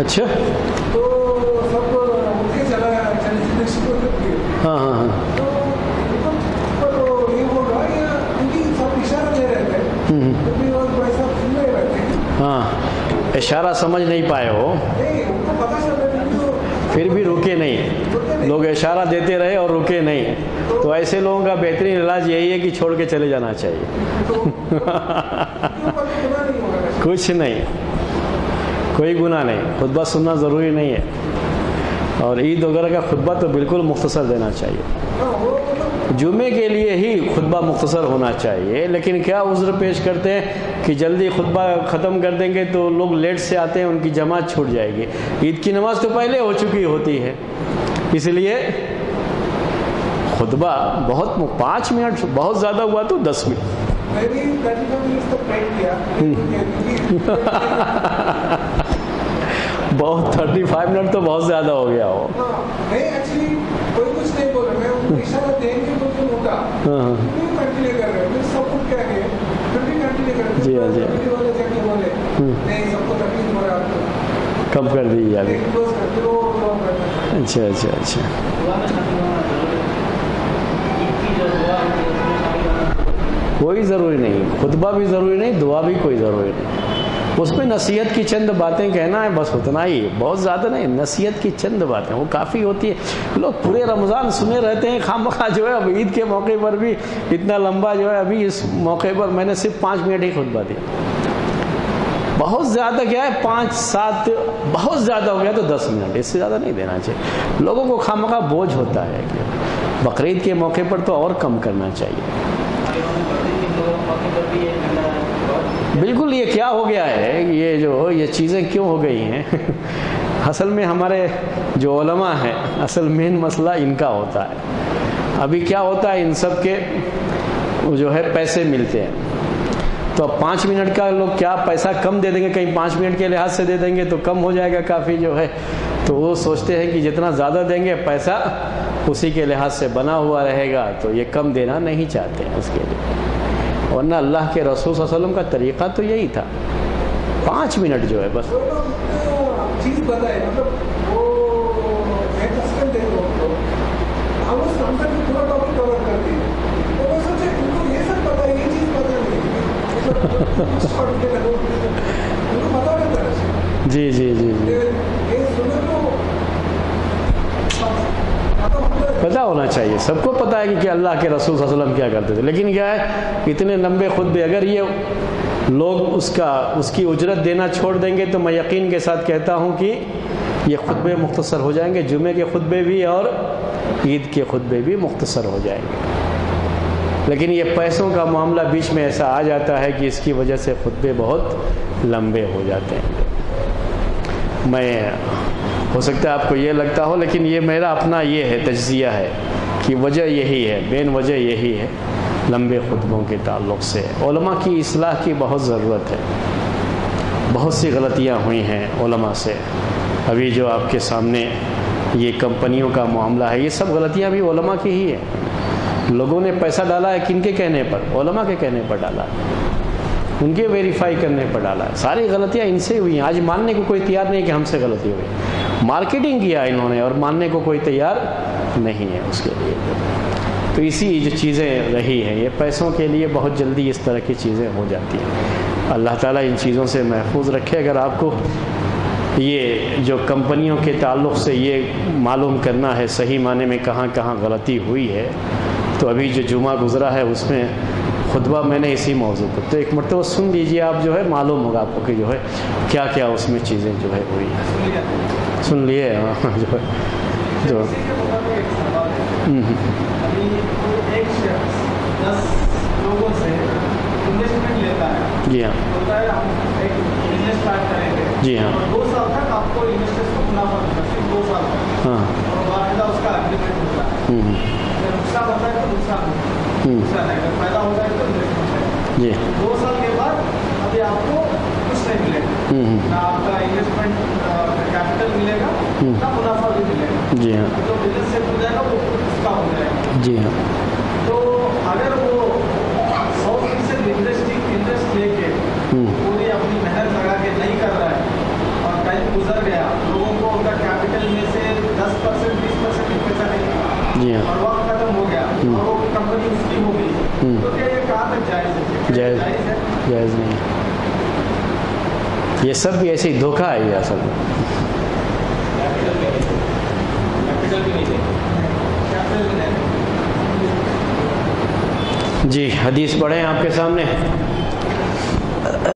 अच्छा। तो सब चला हाँ हाँ हाँ। तो थे। हम्म, तो हाँ इशारा समझ नहीं पाए हो तो फिर भी रुके नहीं। लोग इशारा देते रहे और रुके नहीं। तो ऐसे लोगों का बेहतरीन इलाज यही है कि छोड़ के चले जाना चाहिए। तो कुछ नहीं। कोई गुनाह नहीं, खुतबा सुनना ज़रूरी नहीं है। और ईद वगैरह का खुतबा तो बिल्कुल मुख्तसर देना चाहिए। जुमे के लिए ही खुतबा मुख्तसर होना चाहिए, लेकिन क्या उज्र पेश करते हैं कि जल्दी खुतबा ख़त्म कर देंगे तो लोग लेट से आते हैं, उनकी जमात छूट जाएगी। ईद की नमाज़ तो पहले हो चुकी होती है, इसलिए खुतबा बहुत पाँच मिनट, बहुत ज़्यादा हुआ तो दस मिनट। मैं भी थर्टी फाइव मिनट्स तक वेट किया बहुत थर्टी फाइव मिनट तो बहुत ज़्यादा हो गया हो हाँ एक्चुअली कोई कुछ नहीं बोल रहा मैं उनको इशारा देंगे तो तुम उठा हाँ, हाँ। कंटिन्यू कर रहे हो सब भी कंटिन्यू रहे जी हाँ, जी। हाँ। वाले जाके बोले नहीं सबको तकलीफ़ हो रहा है आपको। कम कर दी अच्छा अच्छा अच्छा। कोई ज़रूरी नहीं, खुतबा भी ज़रूरी नहीं, दुआ भी कोई ज़रूरी नहीं। उसमें नसीहत की चंद बातें कहना है, बस उतना ही। बहुत ज़्यादा नहीं, नसीहत की चंद बातें, वो काफ़ी होती है। लोग पूरे रमज़ान सुने रहते हैं खाम जो है, अब ईद के मौके पर भी इतना लंबा जो है, अभी इस मौके पर मैंने सिर्फ़ पाँच मिनट ही खुतबा दिया। बहुत ज़्यादा क्या है, पाँच, सात, बहुत ज़्यादा हो गया तो दस मिनट, इससे ज़्यादा नहीं देना चाहिए। लोगों को खामखा बोझ होता है बकरीद के मौके पर तो और कम करना चाहिए बिल्कुल ये क्या हो गया है ये जो ये चीज़ें क्यों हो गई हैं? असल में हमारे जो ओलमा हैं, असल मेन मसला इनका होता है। अभी क्या होता है इन सब के? जो है पैसे मिलते हैं। तो अब पाँच मिनट का लोग क्या पैसा कम दे देंगे? कहीं पाँच मिनट के लिहाज से दे देंगे तो कम हो जाएगा काफ़ी जो है। तो वो सोचते हैं कि जितना ज़्यादा देंगे पैसा, उसी के लिहाज से बना हुआ रहेगा तो ये कम देना नहीं चाहते उसके लिए। वरना अल्लाह के रसूल वसल्लम का तरीक़ा तो यही था। पाँच मिनट जो है बस। वो लोग चीज़ बताए मतलब वो मैं कस्टम पता होना चाहिए? सबको पता है कि, कि अल्लाह के रसूल वसल्लम क्या करते थे। लेकिन क्या है इतने लंबे खुतबे अगर ये लोग उसका उसकी उजरत देना छोड़ देंगे तो मैं यकीन के साथ कहता हूँ कि ये खुतबे मुख्तसर हो जाएँगे। जुमे के खुतबे भी और ईद के खुतबे भी मुख्तसर हो जाएँगे। लेकिन ये पैसों का मामला बीच में ऐसा आ जाता है कि इसकी वजह से खुतबे बहुत लंबे हो जाते हैं। मैं हो सकता है आपको ये लगता हो, लेकिन ये मेरा अपना ये है, तजिया है, कि वजह यही है मेन वजह यही है, लंबे खुतबों के ताल्लुक से। उलमा की इसलाह की बहुत ज़रूरत है। बहुत सी गलतियाँ हुई हैं उलमा से। अभी जो आपके सामने ये कंपनियों का मामला है, ये सब गलतियाँ भी उलमा की ही है। लोगों ने पैसा डाला है किनके कहने पर? उलमा के कहने पर डाला है। उनके वेरीफाई करने पर डाला है। सारी गलतियाँ इनसे हुई हैं। आज मानने को कोई तैयार नहीं कि हमसे गलती हुई मार्केटिंग किया इन्होंने और मानने को कोई तैयार नहीं है उसके लिए। तो इसी जो चीज़ें रही हैं, ये पैसों के लिए बहुत जल्दी इस तरह की चीज़ें हो जाती हैं। अल्लाह ताला इन चीज़ों से महफूज रखे। अगर आपको ये जो कंपनियों के ताल्लुक से ये मालूम करना है, सही माने में कहाँ कहाँ गलती हुई है तो अभी जो जुमा गुज़रा है, उसमें खुतबा मैंने इसी मौजू पर। तो एक मरतबा सुन लीजिए आप जो है मालूम होगा आपको कि जो है क्या क्या उसमें चीज़ें जो है हुई हैं। सुन लिए हाँ जो है जो हम्म, हम्म, एक शख्स दस लोगों से इन्वेस्टमेंट लेता है। जी हाँ। होता है हम एक बिज़नेस स्टार्ट करेंगे। जी हाँ। है। सिर्फ़ दो साल तक और बाकायदा उसका एग्रीमेंट होता है हम्म, है जी। दो साल के बाद अभी आपको कुछ नहीं मिलेगा ना आपका इन्वेस्टमेंट कैपिटल मिलेगा ना मुनाफा भी मिलेगा जी हाँ जो बिज़नेस सेट हो जाएगा वो उसका हो जाएगा जी हाँ। तो अगर वो सौ फ़ीसद इंटरेस्ट इंटरेस्ट लेके हम्म, पूरी अपनी मेहनत लगा के नहीं कर रहा है और टाइम गुजर गया खत्म हो गया। और वो कंपनी उसकी हो गई। तो क्या ये कहाँ तक जायज़ है? जायज़ जायज़ नहीं ये सब भी ऐसे ही धोखा है ये असल। में जी हदीस पढ़ें आपके सामने।